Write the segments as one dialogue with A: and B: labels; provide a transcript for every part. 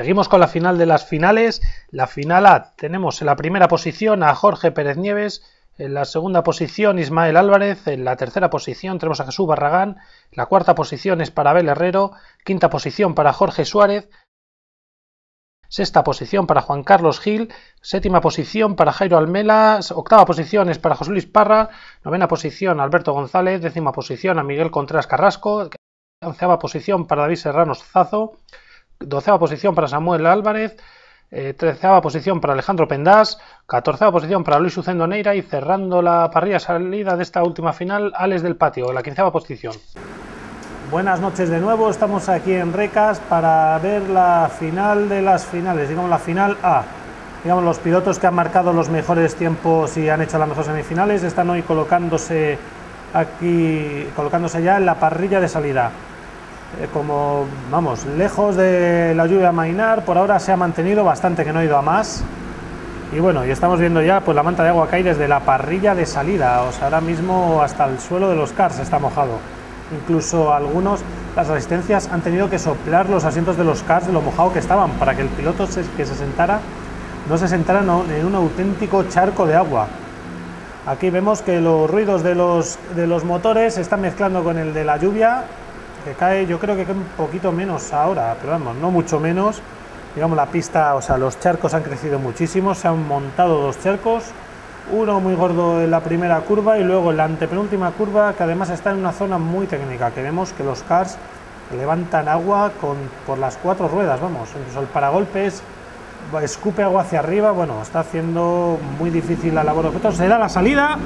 A: Seguimos con la final de las finales. La final A tenemos en la primera posición a Jorge Pérez Nieves, en la segunda posición Ismael Álvarez, en la tercera posición tenemos a Jesús Barragán, la cuarta posición es para Abel Herrero, quinta posición para Jorge Suárez, sexta posición para Juan Carlos Gil, séptima posición para Jairo Almela, octava posición es para José Luis Parra, novena posición Alberto González, décima posición a Miguel Contreras Carrasco, onceava posición para David Serrano Zazo, doceava posición para Samuel Álvarez, eh, posición para Alejandro Pendás, catorceava posición para Luis Ucendo Neira y cerrando la parrilla salida de esta última final, Alex del Patio, la quinceava posición. Buenas noches de nuevo, estamos aquí en Recas para ver la final de las finales, digamos la final A. Digamos, los pilotos que han marcado los mejores tiempos y han hecho las mejores semifinales están hoy colocándose aquí, colocándose ya en la parrilla de salida. Eh, como, vamos, lejos de la lluvia mainar, por ahora se ha mantenido bastante, que no ha ido a más. Y bueno, y estamos viendo ya, pues la manta de agua cae desde la parrilla de salida, o sea, ahora mismo hasta el suelo de los cars está mojado. Incluso algunos, las asistencias han tenido que soplar los asientos de los cars de lo mojado que estaban, para que el piloto que se sentara no se sentara en un auténtico charco de agua. Aquí vemos que los ruidos de los, de los motores se están mezclando con el de la lluvia que cae, yo creo que cae un poquito menos ahora, pero vamos, no mucho menos. Digamos, la pista, o sea, los charcos han crecido muchísimo, se han montado dos charcos, uno muy gordo en la primera curva y luego en la antepenúltima curva, que además está en una zona muy técnica, que vemos que los cars levantan agua con, por las cuatro ruedas, vamos, incluso el paragolpes escupe agua hacia arriba, bueno, está haciendo muy difícil la labor de Se da la salida,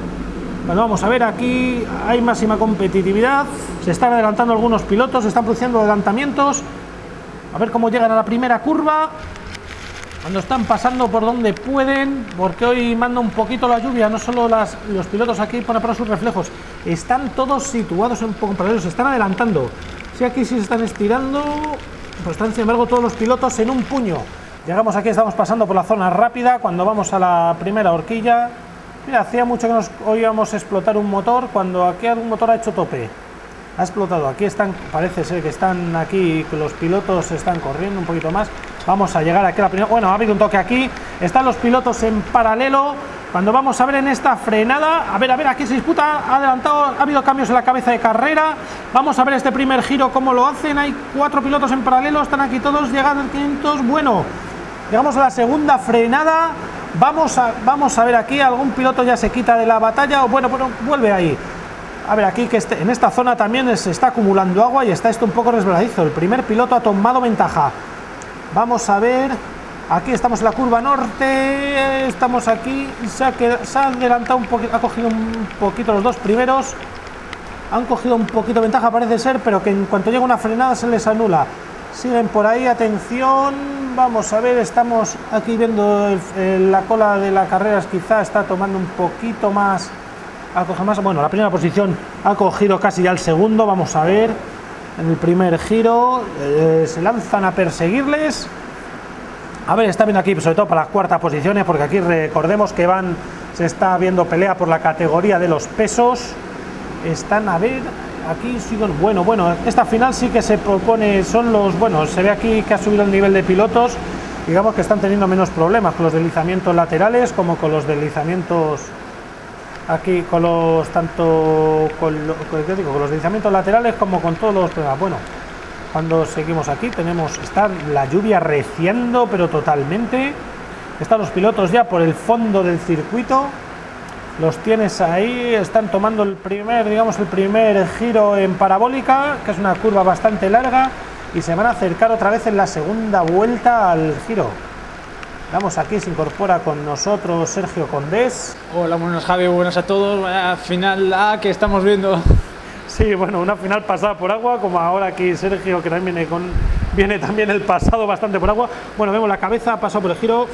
A: bueno, vamos a ver, aquí hay máxima competitividad, se están adelantando algunos pilotos, se están produciendo adelantamientos, a ver cómo llegan a la primera curva, cuando están pasando por donde pueden, porque hoy manda un poquito la lluvia, no solo las, los pilotos aquí para para sus reflejos, están todos situados un poco paralelos, se están adelantando, si aquí sí se están estirando, pues están sin embargo todos los pilotos en un puño. Llegamos aquí, estamos pasando por la zona rápida, cuando vamos a la primera horquilla, Mira, hacía mucho que nos oíamos explotar un motor cuando aquí algún motor ha hecho tope. Ha explotado. Aquí están, parece ser que están aquí, que los pilotos están corriendo un poquito más. Vamos a llegar aquí a la primera. Bueno, ha habido un toque aquí. Están los pilotos en paralelo. Cuando vamos a ver en esta frenada, a ver, a ver, aquí se disputa, ha adelantado, ha habido cambios en la cabeza de carrera. Vamos a ver este primer giro, cómo lo hacen. Hay cuatro pilotos en paralelo, están aquí todos, llegan al 500. Bueno, llegamos a la segunda frenada. Vamos a, vamos a ver aquí, algún piloto ya se quita de la batalla o bueno, bueno, vuelve ahí. A ver, aquí que este, en esta zona también se está acumulando agua y está esto un poco resbaladizo. El primer piloto ha tomado ventaja. Vamos a ver, aquí estamos en la curva norte, estamos aquí, se ha, se ha adelantado un poquito, ha cogido un poquito los dos primeros. Han cogido un poquito de ventaja parece ser, pero que en cuanto llega una frenada se les anula. Siguen por ahí, atención, vamos a ver, estamos aquí viendo la cola de la carrera, quizá está tomando un poquito más, más, bueno, la primera posición ha cogido casi ya el segundo, vamos a ver, en el primer giro, eh, se lanzan a perseguirles, a ver, está viendo aquí, sobre todo para las cuartas posiciones, porque aquí recordemos que van, se está viendo pelea por la categoría de los pesos, están a ver, aquí sido bueno, bueno, esta final sí que se propone, son los, bueno, se ve aquí que ha subido el nivel de pilotos, digamos que están teniendo menos problemas con los deslizamientos laterales como con los deslizamientos aquí, con los, tanto con, digo, con los deslizamientos laterales como con todos los problemas. Bueno, cuando seguimos aquí tenemos, está la lluvia reciendo, pero totalmente, están los pilotos ya por el fondo del circuito, los tienes ahí, están tomando el primer, digamos, el primer giro en parabólica, que es una curva bastante larga, y se van a acercar otra vez en la segunda vuelta al giro. Vamos aquí, se incorpora con nosotros Sergio Condés.
B: Hola, buenos Javi, buenas a todos. final A que estamos viendo.
A: Sí, bueno, una final pasada por agua, como ahora aquí Sergio, que también viene, con, viene también el pasado bastante por agua. Bueno, vemos la cabeza, ha pasado por el giro.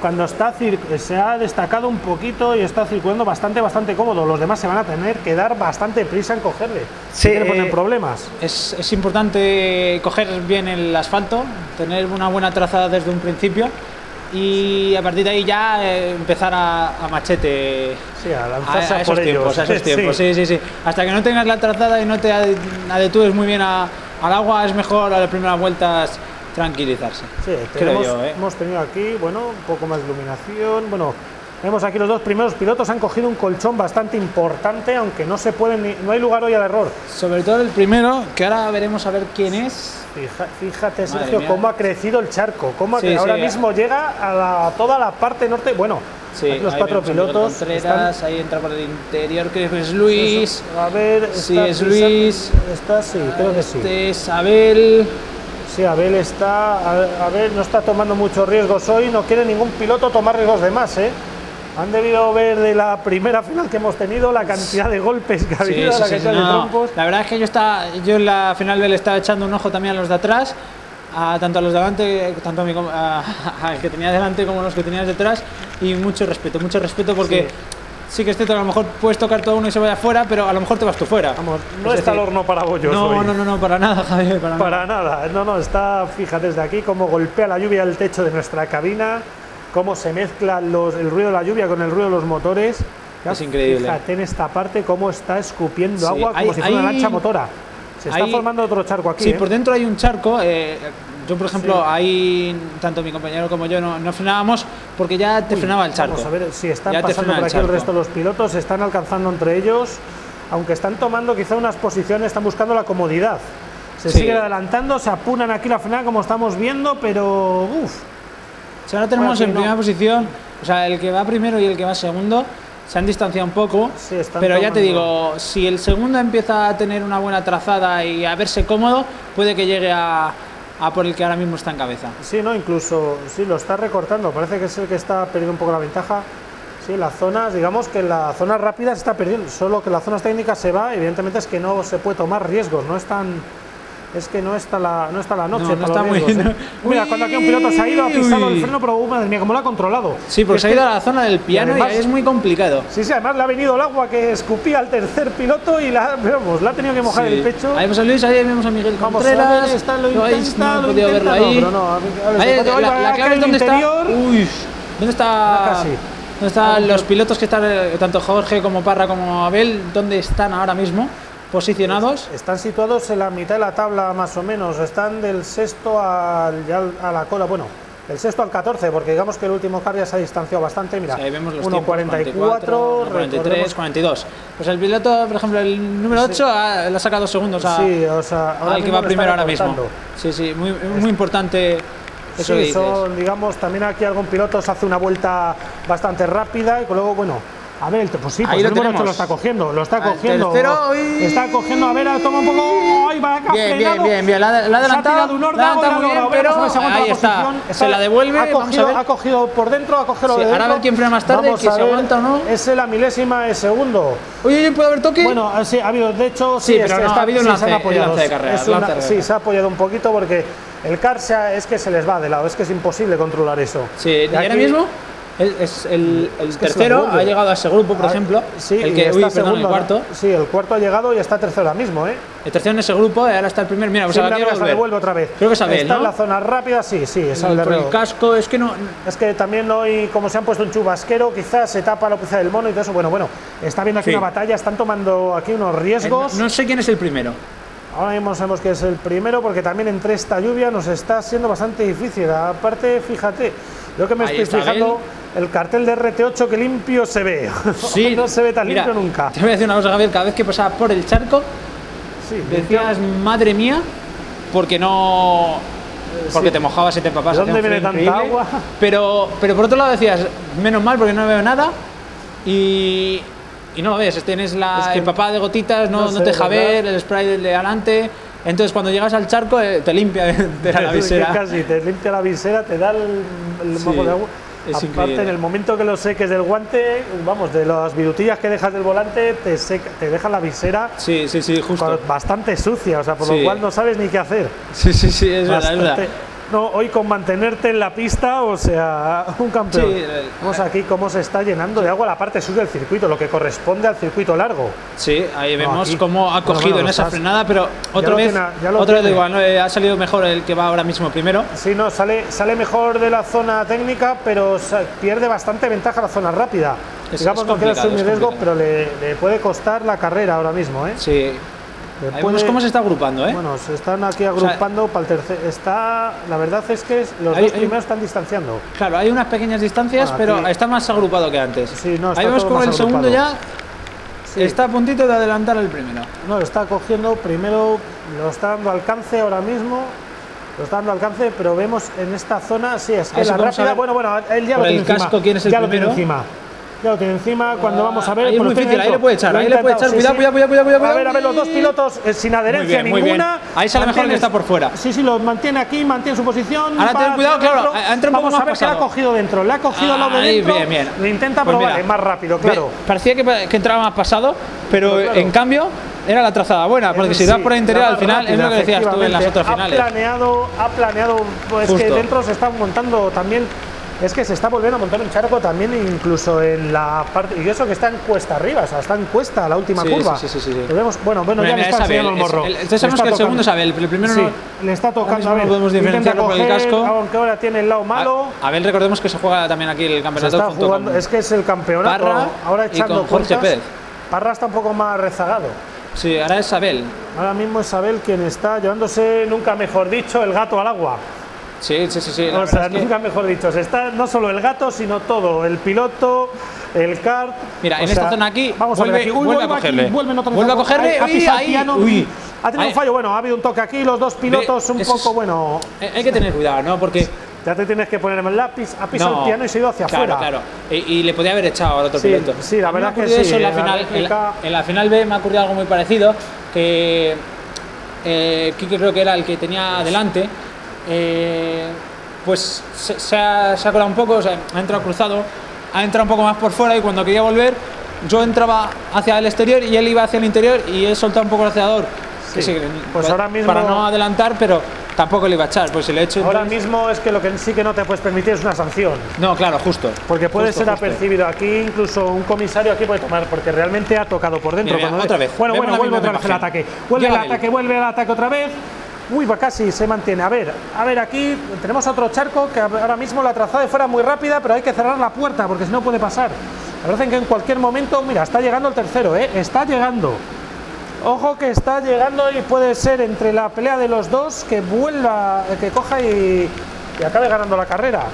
A: Cuando está se ha destacado un poquito y está circulando bastante, bastante cómodo. Los demás se van a tener que dar bastante prisa en cogerle.
B: Sí,
A: quiere poner problemas.
B: Es, es importante coger bien el asfalto, tener una buena trazada desde un principio y a partir de ahí ya eh, empezar a, machete
A: sí, a, lanzarse a, esos
B: tiempos, a esos tiempos, sí. sí, sí, Hasta que no tengas la trazada y no te adetúes muy bien al agua, es mejor a las primeras vueltas tranquilizarse.
A: Sí, ¿eh? hemos tenido aquí, bueno, un poco más de iluminación, bueno, Vemos aquí los dos primeros pilotos han cogido un colchón bastante importante, aunque no se pueden, no hay lugar hoy al error.
B: Sobre todo el primero, que ahora veremos a ver quién es.
A: fíjate, Sergio, cómo ha crecido el charco, cómo ahora mismo llega a, toda la parte norte. Bueno, los cuatro pilotos.
B: ahí entra por el interior, creo que es Luis.
A: a ver,
B: sí, es Luis.
A: Está, sí, creo que sí.
B: Este es Abel.
A: Sí, Abel está. Abel no está tomando muchos riesgos hoy, no quiere ningún piloto tomar riesgos de más, ¿eh? Han debido ver de la primera final que hemos tenido la cantidad de golpes que ha habido, la cantidad de trompos.
B: La verdad es que yo, está, yo en la final le estaba echando un ojo también a los de atrás, a, tanto a los de delante, tanto a, mi, a, que tenía delante como a los que tenías detrás, y mucho respeto, mucho respeto porque sí que es cierto a lo mejor puedes tocar todo uno y se vaya afuera, pero a lo mejor te vas tú fuera.
A: Vamos, no está el horno para bollos
B: no, No, no, no, para nada, Javier,
A: para, para nada. No, no, está, fíjate desde aquí cómo golpea la lluvia el techo de nuestra cabina cómo se mezcla los, el ruido de la lluvia con el ruido de los motores.
B: Es increíble.
A: Fíjate en esta parte cómo está escupiendo agua como si fuera una lancha motora. Se está formando otro charco aquí.
B: Sí,
A: ¿eh?
B: por dentro hay un charco. Eh, yo, por ejemplo, ahí tanto mi compañero como yo no, frenábamos porque ya te frenaba el charco.
A: Vamos a ver si están pasando por aquí el, resto de los pilotos, se están alcanzando entre ellos, aunque están tomando quizá unas posiciones, están buscando la comodidad. Se siguen adelantando, se apunan aquí la frenada como estamos viendo, pero
B: si ahora tenemos en primera posición, o sea, el que va primero y el que va segundo se han distanciado un poco, pero ya te digo, si el segundo empieza a tener una buena trazada y a verse cómodo, puede que llegue a, por el que ahora mismo está en cabeza.
A: Sí, no, incluso sí lo está recortando, parece que es el que está perdiendo un poco la ventaja. Sí, las zonas, digamos que la zona rápida se está perdiendo, solo que las zonas técnicas se va, evidentemente es que no se puede tomar riesgos, no están es que no está la, no está la noche.
B: No, está muy ¿eh?
A: Mira, cuando aquí un piloto se ha ido, ha pisado el freno, pero uh, madre mía, cómo lo ha controlado.
B: Sí, porque se ha ido a la zona del piano y, es muy complicado.
A: Sí, sí, además le ha venido el agua que escupía al tercer piloto y la, vamos, la ha tenido que mojar el pecho.
B: Ahí vemos a Luis, ahí vemos a Miguel Contreras. Vamos a ver,
A: está, lo intenta,
B: no,
A: lo intenta,
B: verlo ahí.
A: No, no,
B: ahí, la, la, clave es dónde interior. está. Uy, ¿dónde está? ¿Dónde están los pilotos que están, eh, tanto Jorge como Parra como Abel? ¿Dónde están ahora mismo? Posicionados?
A: Están situados en la mitad de la tabla más o menos, están del sexto al, a la cola, bueno, del sexto al 14, porque digamos que el último car ya se ha distanciado bastante, mira, 1.44,
B: 43, 42. Pues el piloto, por ejemplo, el número 8 le ha sacado dos segundos a,
A: sí, o sea,
B: al que va primero ahora mismo. Sí, sí, muy, muy importante. Eso sí,
A: son, digamos, también aquí algún piloto se hace una vuelta bastante rápida y luego, bueno, a ver, pues sí, pues
B: Ahí
A: lo,
B: lo
A: está cogiendo, lo está cogiendo. Está cogiendo, a ver, toma un poco. ¡Ay, va acá!
B: Bien, bien, bien, bien. La, la adelantado.
A: Un la
B: muy bien, pero ahí está. Se la devuelve.
A: Ha cogido, ha cogido por dentro, ha cogido de dentro.
B: Ahora a ver quién frena más tarde, que se aguanta o no.
A: Es la milésima de segundo.
B: Oye, ¿puede haber toque?
A: Bueno, sí, ha habido, de hecho,
B: sí, pero no, ha habido un lance, de
A: carrera. Sí, se ha apoyado un poquito porque el car es que se les va de lado, es que es imposible controlar eso.
B: Sí, ¿y ahora mismo? Es el, tercero, ha llegado a ese grupo, por ah, ejemplo.
A: Sí,
B: el que,
A: está
B: segundo, el cuarto.
A: Sí, el cuarto ha llegado y está tercero ahora mismo, ¿eh?
B: El tercero en ese grupo, y ahora está el primer. Mira, pues
A: sí, ahora se devuelve otra vez.
B: Creo que sabe,
A: Está en la zona rápida, sí, sí, es el,
B: el casco, es que no.
A: Es que también hoy, como se han puesto un chubasquero, quizás se tapa la pizza del mono y todo eso. Bueno, bueno, está viendo aquí una batalla, están tomando aquí unos riesgos.
B: no sé quién es el primero.
A: Ahora mismo sabemos que es el primero porque también entre esta lluvia nos está siendo bastante difícil. Aparte, fíjate, yo que me estoy fijando, el cartel de RT8 que limpio se ve. Sí, no se ve tan limpio nunca.
B: Te voy a decir una cosa, Javier, cada vez que pasaba por el charco, sí, decías, madre mía, porque no... Porque te mojabas y te empapabas.
A: ¿De dónde viene tanta agua?
B: Pero, pero por otro lado decías, menos mal porque no veo nada. Y, y no lo ves, tienes la, el papá de gotitas, no, no, te deja ver, el spray de adelante. Entonces cuando llegas al charco eh, te limpia la
A: Que
B: visera.
A: Casi te limpia la visera, te da el, el
B: Sí,
A: mojo de agua.
B: Es
A: Aparte,
B: increíble.
A: en el momento que lo seques del guante, vamos, de las virutillas que dejas del volante, te, seca, te deja la visera
B: Sí, sí, sí, justo.
A: bastante sucia, o sea, por lo cual no sabes ni qué hacer.
B: Sí, sí, sí, es verdad, es
A: Bastante-
B: verdad.
A: No, hoy con mantenerte en la pista, o sea, un campeón.
B: Sí, el-
A: Vamos aquí cómo se está llenando de agua la parte sur del circuito, lo que corresponde al circuito largo.
B: Sí, ahí
A: No,
B: vemos
A: aquí-
B: cómo ha cogido
A: bueno,
B: en esa frenada, pero otra vez,
A: tiene,
B: otra vez igual, ¿no? Eh, ha salido mejor el que va ahora mismo primero.
A: Sí, no, sale, sale mejor de la zona técnica, pero pierde bastante ventaja la zona rápida.
B: Es-
A: Digamos,
B: es
A: no quiero asumir
B: es
A: riesgo, pero le, le puede costar la carrera ahora mismo. ¿eh?
B: Sí.
A: Puede-
B: vemos cómo se está agrupando, ¿eh?
A: Bueno, se están aquí agrupando para el tercer. Está, la verdad es que los
B: Hay-
A: dos
B: hay-
A: primeros están distanciando.
B: Claro, hay unas pequeñas distancias,
A: Bueno,
B: pero
A: aquí-
B: está más agrupado que antes.
A: Sí, no, está
B: Ahí vemos como el segundo ya.
A: Sí.
B: está a puntito de adelantar al primero.
A: No, lo está cogiendo primero, lo está dando alcance ahora mismo. Lo está dando alcance, pero vemos en esta zona, sí, es que
B: Ahí
A: la rápida, bueno, bueno, él ya
B: por
A: lo tiene
B: el casco quién es el
A: ya lo tiene encima. Lo tiene encima, cuando vamos a ver.
B: ahí es
A: pues
B: muy
A: lo
B: difícil, ahí le puede echar,
A: Lo ha
B: ahí le puede echar, cuidado, cuidado, cuidado, cuidado,
A: A ver, a ver, los dos pilotos eh, sin adherencia ninguna.
B: Ahí sale mejor el que
A: Mantiene-
B: está por fuera.
A: Sí, sí, lo mantiene aquí, mantiene su posición.
B: Ahora ten cuidado, claro, entrado un poco
A: Vamos a
B: más
A: que le ha
B: pasado.
A: cogido dentro, le ha cogido al lado de
B: Ahí,
A: dentro.
B: bien, bien.
A: Le intenta
B: Pues
A: probar, es más rápido, claro.
B: parecía que, que entraba más pasado, pero
A: claro.
B: en cambio era la trazada buena, porque
A: Eh,
B: si das
A: sí,
B: por el interior
A: la
B: al final es
A: rápida,
B: lo que decías tú en las otras finales.
A: Ha planeado, ha planeado, pues que
B: Justo.
A: dentro se está montando también. Es que se está volviendo a montar un charco también, incluso en la parte. Y eso que está en cuesta arriba, o sea, está en cuesta la última
B: Sí,
A: curva.
B: sí, sí, sí, sí.
A: Lo vemos- bueno, bueno,
B: Mira,
A: ya está enseñando el
B: es-
A: morro.
B: el- entonces sabemos
A: está
B: que el segundo es Abel, pero el primero
A: Sí,
B: no-
A: le está tocando. A ver,
B: podemos diferenciarlo por el
A: coger,
B: casco.
A: Aunque ahora tiene el lado malo.
B: A, Abel, recordemos que se juega también aquí el
A: Se
B: campeonato
A: está
B: junto
A: jugando,
B: con-
A: es que es el campeonato.
B: Parra
A: ahora
B: y
A: echando
B: con Jorge
A: cuentas,
B: Pérez.
A: Parra está un poco más rezagado.
B: Sí, ahora es Abel.
A: Ahora mismo es Abel quien está llevándose, nunca mejor dicho, el gato al agua.
B: Sí, sí, sí, sí. la
A: o sea,
B: es que-
A: nunca mejor dicho. Está no solo el gato, sino todo. El piloto, el kart.
B: Mira, en
A: sea,
B: esta zona aquí,
A: Vamos
B: vuelve-
A: a ver aquí. Uy,
B: vuelve a
A: aquí,
B: cogerle.
A: otra
B: Vuelve a cogerle,
A: ha
B: uy,
A: pisado
B: ahí,
A: piano.
B: uy.
A: Ha tenido
B: Ahí.
A: un fallo. Bueno, ha habido un toque aquí. Los dos pilotos un poco,
B: es-
A: bueno.
B: Eh, Hay que tener cuidado, ¿no? Porque
A: Ya te tienes que poner en el lápiz. Ha pisado
B: no,
A: el piano y se ha ido hacia
B: claro,
A: afuera.
B: Claro, Y, y le podía haber echado al otro
A: Sí,
B: piloto.
A: sí, la verdad
B: ha
A: que sí,
B: en la, final, en, la, en la final B me ha ocurrido algo muy parecido, que eh, Kike creo que era el que tenía adelante, eh, pues se, se ha, se ha colado un poco, o sea, ha entrado cruzado, ha entrado un poco más por fuera y cuando quería volver yo entraba hacia el exterior y él iba hacia el interior y he soltado un poco el acelerador.
A: Sí,
B: sí,
A: pues
B: pa-
A: ahora mismo-
B: Para no adelantar, pero tampoco le iba a echar, pues si le he hecho...
A: Ahora
B: entonces-
A: mismo es que lo que sí que no te puedes permitir es una sanción.
B: No, claro, justo.
A: Porque puede
B: Justo,
A: ser
B: justo.
A: apercibido aquí, incluso un comisario aquí puede tomar, porque realmente ha tocado por dentro.
B: Mira, mira, otra vez.
A: Bueno,
B: Vemos
A: bueno, vuelve otra vez el ataque. Vuelve el
B: él.
A: ataque, vuelve el ataque otra vez. Uy, va casi se mantiene. A ver, a ver, aquí tenemos otro charco que ahora mismo la trazada de fuera muy rápida, pero hay que cerrar la puerta porque si no puede pasar. Parece que en cualquier momento, mira, está llegando el tercero, ¿eh? Está llegando. Ojo que está llegando y puede ser entre la pelea de los dos que vuelva, que coja y, y acabe ganando la carrera.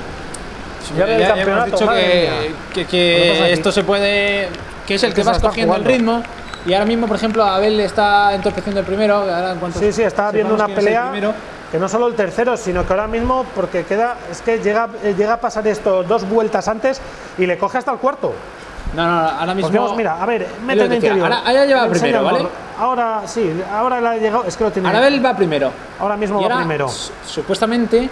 A: Ya el
B: hemos dicho que, que-
A: que
B: esto se puede. que es el
A: Es
B: que vas cogiendo el ritmo. Y ahora mismo, por ejemplo, Abel le está entorpeciendo el primero. Ahora en
A: Sí, sí, está viendo una
B: el
A: pelea que no solo el tercero, sino que ahora mismo, porque queda, es que llega, eh, llega a pasar esto dos vueltas antes y le coge hasta el cuarto.
B: No, no, ahora mismo.
A: Porque vamos, mira, a ver, mete en el interior.
B: ahora- ahora lleva
A: Enseña
B: primero,
A: el
B: ¿vale?
A: Ahora sí, ahora le ha llegado, es que lo tiene.
B: Ahora Abel va primero.
A: ahora mismo
B: Y
A: va
B: ahora,
A: primero.
B: su- Supuestamente.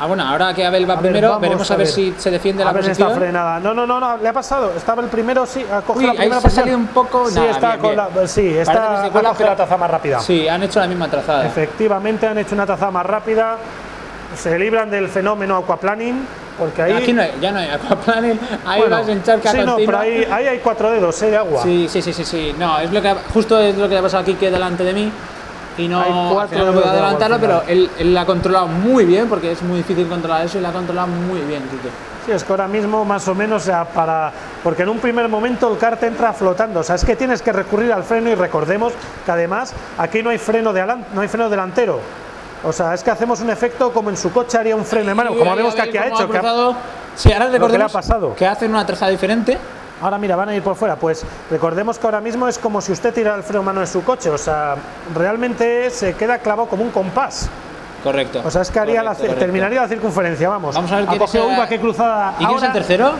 B: Ah, bueno, ahora que Abel va
A: A ver,
B: primero,
A: vamos
B: veremos a,
A: a
B: ver
A: ver.
B: si se defiende la
A: a ver esta
B: posición.
A: frenada. No, no, no, no, le ha pasado. Estaba el primero, sí, ha cogido
B: Uy,
A: la
B: ahí
A: primera
B: se ha salido un poco-
A: Sí,
B: nada,
A: está
B: bien,
A: con
B: bien.
A: la, sí, está ha cogido la taza más rápida.
B: Sí, han hecho la misma trazada.
A: Efectivamente han hecho una taza más rápida. Se libran del fenómeno aquaplaning, porque ahí.
B: Aquí no hay, ya no hay aquaplaning, ahí
A: bueno,
B: vas en charca
A: sí, no, pero ahí, ahí hay cuatro dedos eh, de agua.
B: Sí, sí, sí, sí, sí. No, es lo que justo es lo que ha pasado aquí que delante de mí y no,
A: cuatro
B: no
A: al
B: adelantarlo, pero él, él la ha controlado muy bien porque es muy difícil controlar eso y la ha controlado muy bien, Quique.
A: Sí, es que ahora mismo más o menos, o sea, para. Porque en un primer momento el kart entra flotando. O sea, es que tienes que recurrir al freno y recordemos que además aquí no hay freno, de alan- no hay freno delantero. O sea, es que hacemos un efecto como en su coche haría un freno de mano, como vemos que aquí ha hecho. que ha-
B: cruzado. Sí, ahora
A: que le ha
B: recordemos
A: pasado.
B: que hacen una trazada diferente.
A: Ahora mira, van a ir por fuera. Pues recordemos que ahora mismo es como si usted tirara el freno de mano en su coche. O sea, realmente se queda clavado como un compás.
B: Correcto.
A: O sea, es que haría la,
B: correcto,
A: terminaría la circunferencia, vamos.
B: Vamos a ver
A: cogido,
B: el-
A: uva, qué cruzada.
B: ¿Y quién es el tercero?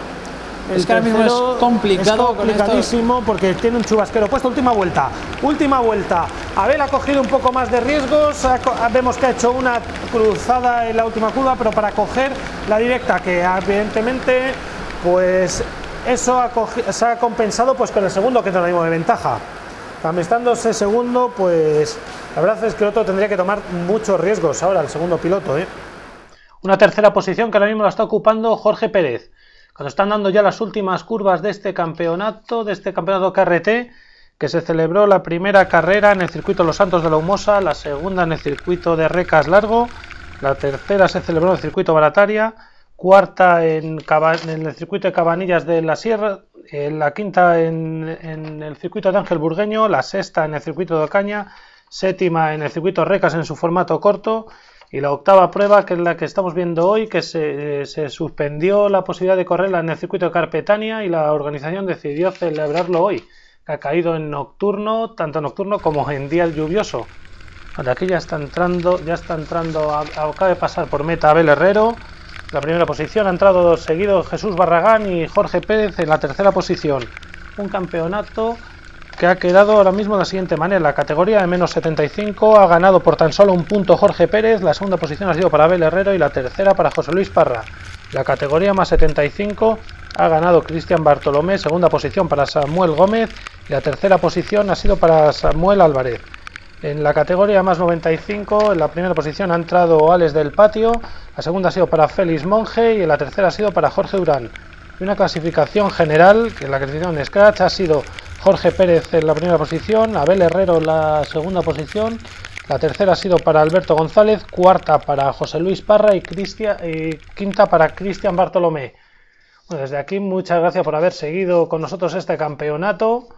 B: Es que ahora mismo es complicado.
A: Es complicadísimo porque tiene un chubasquero puesto. Última vuelta, última vuelta. Abel ha cogido un poco más de riesgos. Vemos que ha hecho una cruzada en la última curva, pero para coger la directa, que evidentemente, pues eso se ha compensado pues con el segundo que tiene mismo de ventaja. ese segundo, pues la verdad es que el otro tendría que tomar muchos riesgos ahora, el segundo piloto. ¿eh? Una tercera posición que ahora mismo la está ocupando Jorge Pérez. Cuando están dando ya las últimas curvas de este campeonato, de este campeonato KRT, que se celebró la primera carrera en el circuito Los Santos de la Humosa, la segunda en el circuito de Recas Largo, la tercera se celebró en el circuito Barataria, cuarta en, el circuito de Cabanillas de la Sierra, eh, la quinta en, el circuito de Ángel Burgueño, la sexta en el circuito de Ocaña, séptima en el circuito Recas en su formato corto y la octava prueba que es la que estamos viendo hoy que se, se suspendió la posibilidad de correrla en el circuito de Carpetania y la organización decidió celebrarlo hoy que ha caído en nocturno tanto nocturno como en día lluvioso. Aquí ya está entrando ya está entrando acaba de pasar por meta Abel Herrero la primera posición ha entrado seguido Jesús Barragán y Jorge Pérez en la tercera posición un campeonato que ha quedado ahora mismo de la siguiente manera. La categoría de menos 75 ha ganado por tan solo un punto Jorge Pérez, la segunda posición ha sido para Abel Herrero y la tercera para José Luis Parra. La categoría más 75 ha ganado Cristian Bartolomé, segunda posición para Samuel Gómez y la tercera posición ha sido para Samuel Álvarez. En la categoría más 95, en la primera posición ha entrado Alex del Patio, la segunda ha sido para Félix Monge y en la tercera ha sido para Jorge Durán. Y una clasificación general, que la clasificación Scratch ha sido Jorge Pérez en la primera posición, Abel Herrero en la segunda posición, la tercera ha sido para Alberto González, cuarta para José Luis Parra y, quinta para Cristian Bartolomé. desde aquí muchas gracias por haber seguido con nosotros este campeonato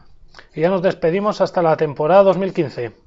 A: y ya nos despedimos hasta la temporada 2015.